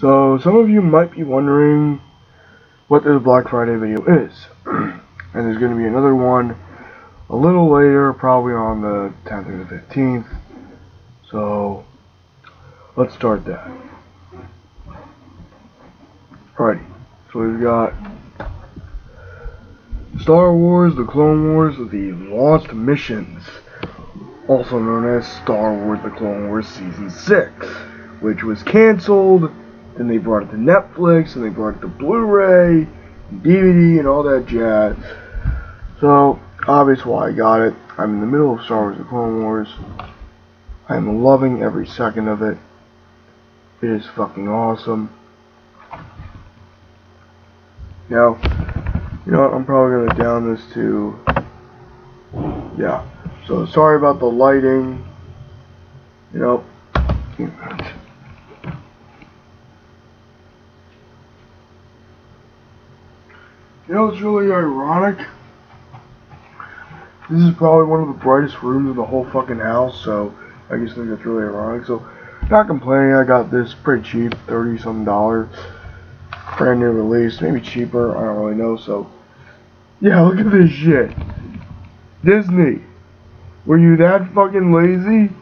So, some of you might be wondering what this Black Friday video is. and there's going to be another one a little later, probably on the 10th or the 15th. So, let's start that. Alrighty, so we've got Star Wars, The Clone Wars, The Lost Missions, also known as Star Wars The Clone Wars Season 6, which was cancelled, then they brought it to Netflix, and they brought it to Blu-ray, DVD, and all that jazz. So, obvious why I got it. I'm in the middle of Star Wars The Clone Wars. I'm loving every second of it. It is fucking awesome. Now, you know what, I'm probably going to down this to, yeah. So, sorry about the lighting. You know, you know, it's really ironic. This is probably one of the brightest rooms in the whole fucking house, so I just think that's really ironic. So, not complaining, I got this pretty cheap, 30 some dollars brand new release, maybe cheaper, I don't really know, so, yeah, look at this shit. Disney, were you that fucking lazy?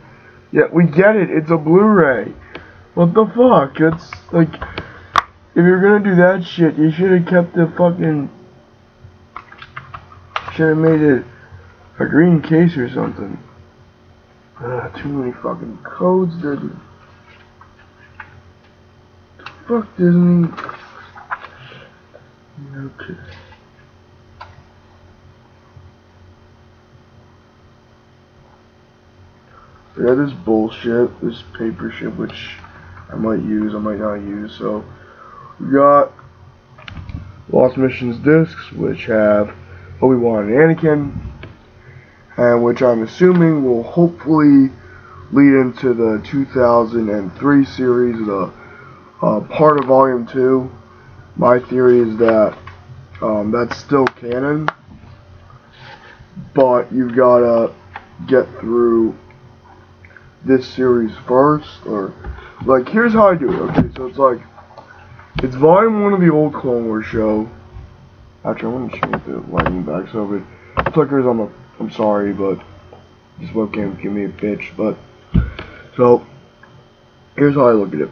Yeah, we get it, it's a Blu-ray. What the fuck? It's, like, if you're gonna do that shit, you should have kept the fucking, should have made it a green case or something. Uh, too many fucking codes, Disney. Fuck Disney. Okay. Yeah, this bullshit, this paper shit, which I might use, I might not use. So, we got Lost Missions discs, which have Obi-Wan and Anakin, and which I'm assuming will hopefully lead into the 2003 series, the uh, part of Volume 2. My theory is that um, that's still canon, but you've got to get through this series first, or like here's how I do it. Okay, so it's like it's volume one of the old Clone Wars show. Actually, I'm gonna change the lighting back so it flickers, I'm a, I'm sorry, but this webcam give me a bitch. But so here's how I look at it.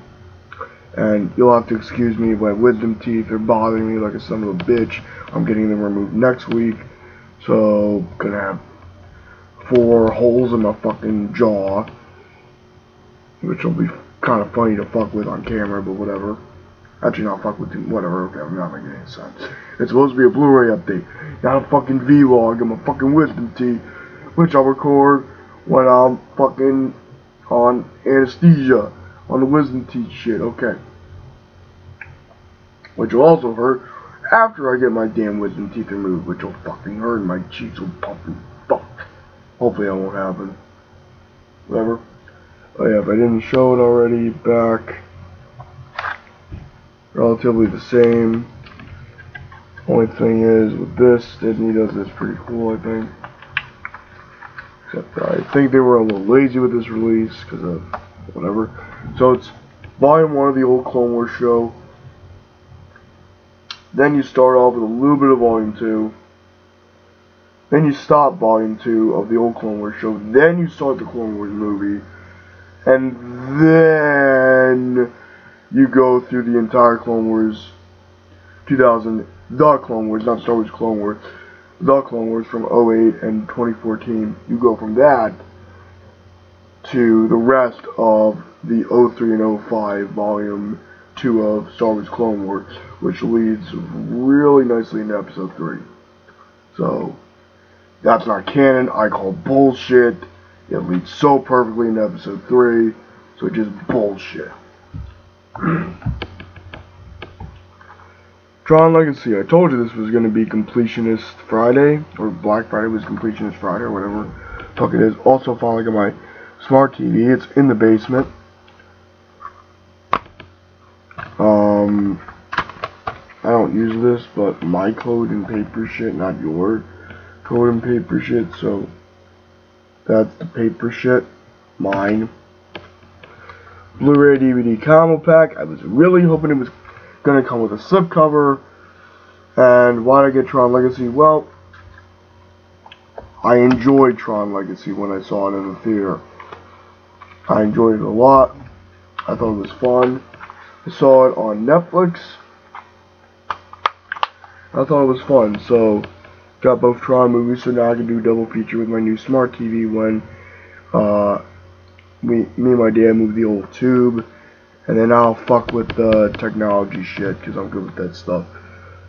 And you'll have to excuse me if my wisdom teeth are bothering me like a son of a bitch. I'm getting them removed next week. So, gonna have four holes in my fucking jaw. Which will be kind of funny to fuck with on camera, but whatever. Actually, not fuck with, you. whatever, okay, I'm not making any sense. It's supposed to be a Blu-ray update, not a fucking vlog of my fucking wisdom teeth, which I'll record when I'm fucking on anesthesia on the wisdom teeth shit, okay. Which will also hurt after I get my damn wisdom teeth removed, which will fucking hurt and my cheeks will fucking fuck. Hopefully that won't happen. Whatever. Oh yeah, if I didn't show it already, back relatively the same. Only thing is, with this, Disney does this pretty cool, I think. Except I think they were a little lazy with this release, because of whatever. So it's volume one of the old Clone Wars show. Then you start off with a little bit of volume two. Then you stop volume two of the old Clone Wars show. Then you start the Clone Wars movie. And then you go through the entire Clone Wars 2000, the Clone Wars, not Star Wars Clone Wars, the Clone Wars from 08 and 2014. You go from that to the rest of the 03 and 05 volume 2 of Star Wars Clone Wars, which leads really nicely into episode 3. So, that's not canon, I call bullshit. It leads so perfectly into episode 3, so just bullshit. Tron Legacy, I told you this was going to be Completionist Friday, or Black Friday was Completionist Friday, or whatever fuck it is. Also finally got my smart TV, it's in the basement. Um, I don't use this, but my code and paper shit, not your code and paper shit, so that's the paper shit, mine. Blu-ray DVD combo pack. I was really hoping it was gonna come with a slipcover. And why did I get Tron Legacy? Well, I enjoyed Tron Legacy when I saw it in the theater. I enjoyed it a lot. I thought it was fun. I saw it on Netflix. I thought it was fun, so got both Tron movies, so now I can do double feature with my new smart TV when uh, me, me and my dad move the old tube, and then I'll fuck with the technology shit, because I'm good with that stuff.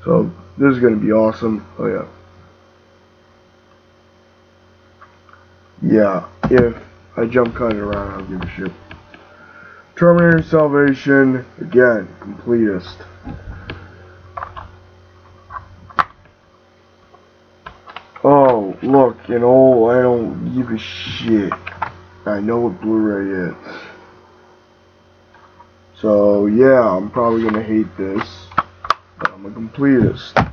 So, this is going to be awesome. Oh, yeah. Yeah, if I jump cut it around, I don't give a shit. Terminator Salvation, again, completest. Oh, look, you know, I don't give a shit. I know what Blu-ray is. So, yeah, I'm probably gonna hate this, but I'm a completist.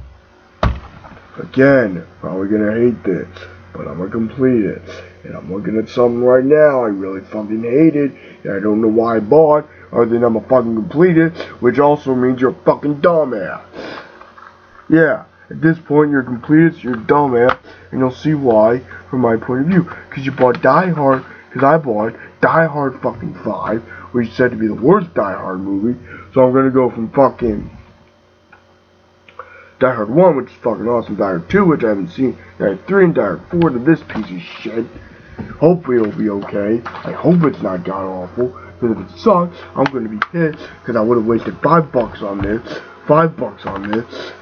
Again, probably gonna hate this, but I'm a completist. And I'm looking at something right now I really fucking hated, and I don't know why I bought, other than I'm a fucking completist, which also means you're a fucking dumbass. Yeah, at this point you're a completist, you're a dumbass, and you'll see why from my point of view. Because you bought Die Hard, because I bought Die Hard fucking 5, which is said to be the worst Die Hard movie, so I'm gonna go from fucking Die Hard 1, which is fucking awesome, Die Hard 2, which I haven't seen, Die Hard 3, and Die Hard 4 to this piece of shit. Hopefully it'll be okay. I hope it's not god awful. Because if it sucks, I'm going to be pissed. Because I would have wasted five bucks on this. Five bucks on this.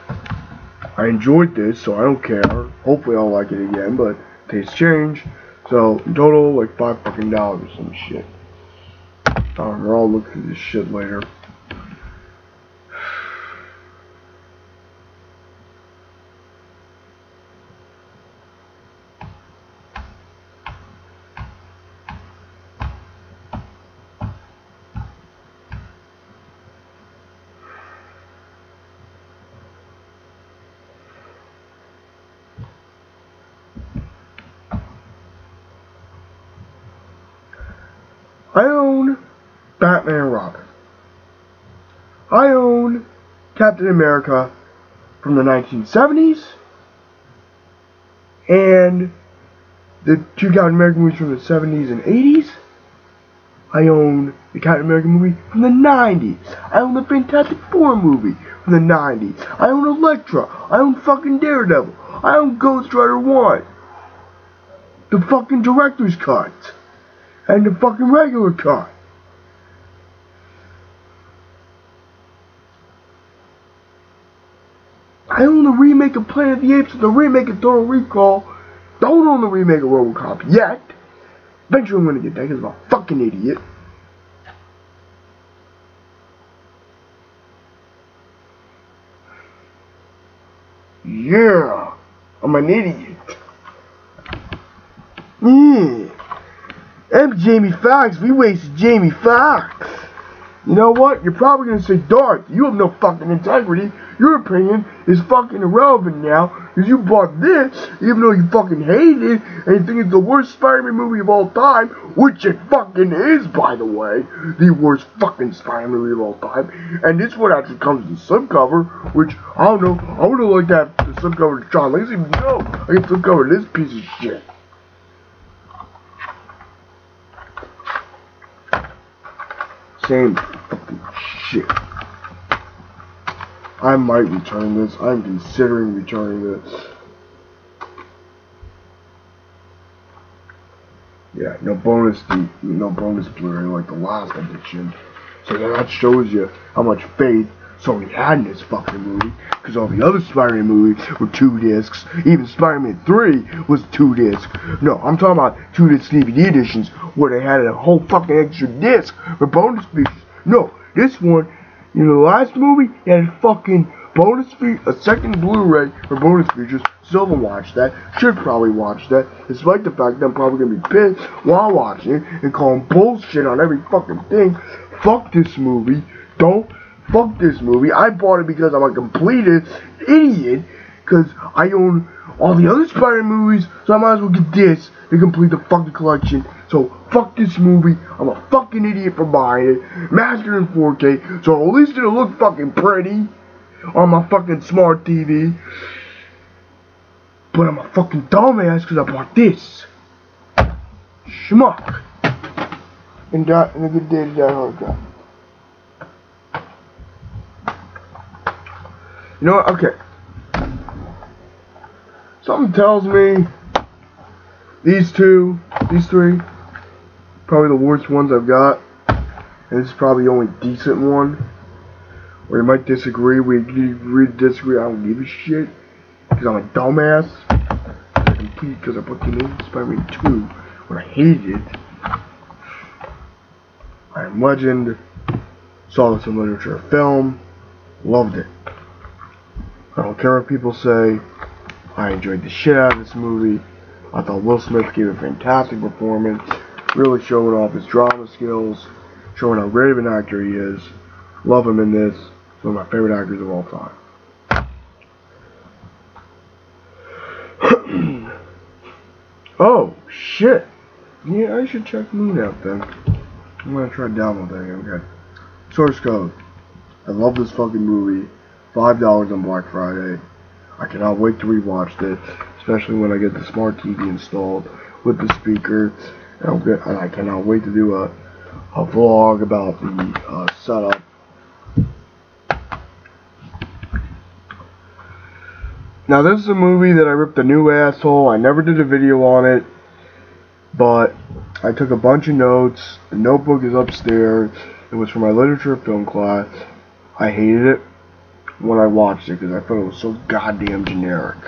I enjoyed this, so I don't care. Hopefully I'll like it again, but tastes change. So, total, like five fucking dollars or some shit. Alright, I'll look through this shit later. I own Batman and Robin. I own Captain America from the 1970s and the two Captain America movies from the 70s and 80s. I own the Captain America movie from the 90s. I own the Fantastic Four movie from the 90s. I own Elektra. I own fucking Daredevil. I own Ghost Rider 1. The fucking director's cut and the fucking regular car. I own the remake of Planet of the Apes and the remake of Total Recall. Don't own the remake of Robocop yet. Eventually I'm gonna get that because I'm a fucking idiot. Yeah, I'm an idiot. Yeah. I'm Jamie Foxx. We wasted Jamie Foxx. You know what? You're probably going to say, Darth, you have no fucking integrity. Your opinion is fucking irrelevant now because you bought this even though you fucking hate it and you think it's the worst Spider-Man movie of all time, which it fucking is, by the way. The worst fucking Spider-Man movie of all time. And this one actually comes in slipcover, which, I don't know, I would have liked that the slipcover to John Lazy, but no, I get slipcover this piece of shit. Same fucking shit. I might return this. I'm considering returning this. Yeah, no bonus no bonus Blu-ray like the last edition. So that shows you how much faith Sony had in this fucking movie. Because all the other Spider-Man movies were two discs. Even Spider-Man 3 was two discs. No, I'm talking about two disc DVD editions where they had a whole fucking extra disc for bonus features. No, this one, you know, the last movie, had a fucking bonus feature, a second Blu-ray for bonus features. Still haven't watched that. Should probably watch that. Despite the fact that I'm probably gonna be pissed while watching it and calling bullshit on every fucking thing. Fuck this movie. Don't fuck this movie. I bought it because I'm a completed idiot. Because I own all the other Spider-Man movies, so I might as well get this to complete the fucking collection. So fuck this movie. I'm a fucking idiot for buying it. Master in 4K. So at least it'll look fucking pretty on my fucking smart TV. But I'm a fucking dumbass because I bought this. Schmuck. And that and a good day to die hard. You know what? Okay. Something tells me these two, these three, probably the worst ones I've got. And this is probably the only decent one. Or you might disagree. We agree disagree. I don't give a shit. Because I'm a dumbass. I because I put the new Spider-Man 2 when I hated it. I am Legend. Saw this in literature film. Loved it. I don't care what people say. I enjoyed the shit out of this movie. I thought Will Smith gave a fantastic performance, really showing off his drama skills, showing how great of an actor he is. Love him in this. He's one of my favorite actors of all time. oh, shit. Yeah, I should check Moon out then. I'm gonna try downloading it, okay. Source code. I love this fucking movie. Five dollars on Black Friday. I cannot wait to rewatch it, especially when I get the smart TV installed with the speaker. And, get, and I cannot wait to do a, a vlog about the uh, setup. Now this is a movie that I ripped a new asshole. I never did a video on it, but I took a bunch of notes. The notebook is upstairs. It was for my literature film class. I hated it when I watched it because I thought it was so goddamn generic.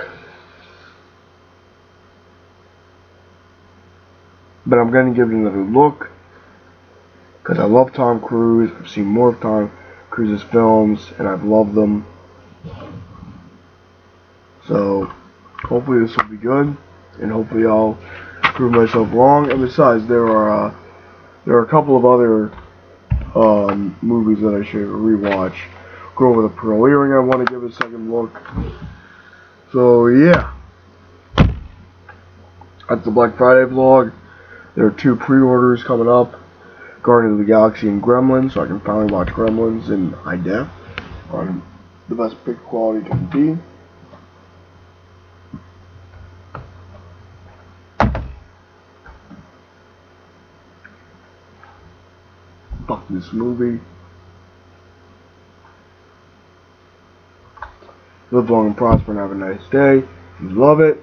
But I'm going to give it another look because I love Tom Cruise. I've seen more of Tom Cruise's films and I've loved them. So hopefully this will be good and hopefully I'll prove myself wrong. And besides, there are uh, there are a couple of other um, movies that I should rewatch go over the Pearl Earring. I want to give a second look. So, yeah. That's the Black Friday vlog. There are two pre-orders coming up. Guardians of the Galaxy and Gremlins, so I can finally watch Gremlins in high def on the best picture quality be. Fuck this movie. Live long and prosper and have a nice day. If you love it,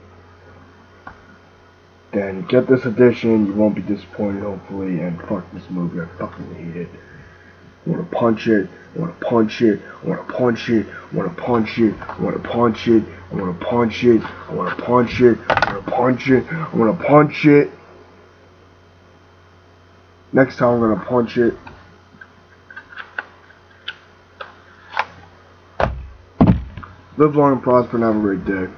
then get this edition. You won't be disappointed, hopefully. And fuck this movie. I fucking hate it. I want to punch it. I want to punch it. I want to punch it. I want to punch it. I want to punch it. I want to punch it. I want to punch it. I want to punch it. I want to punch it. Next time I'm to punch it. Live long and prosper and have a great day.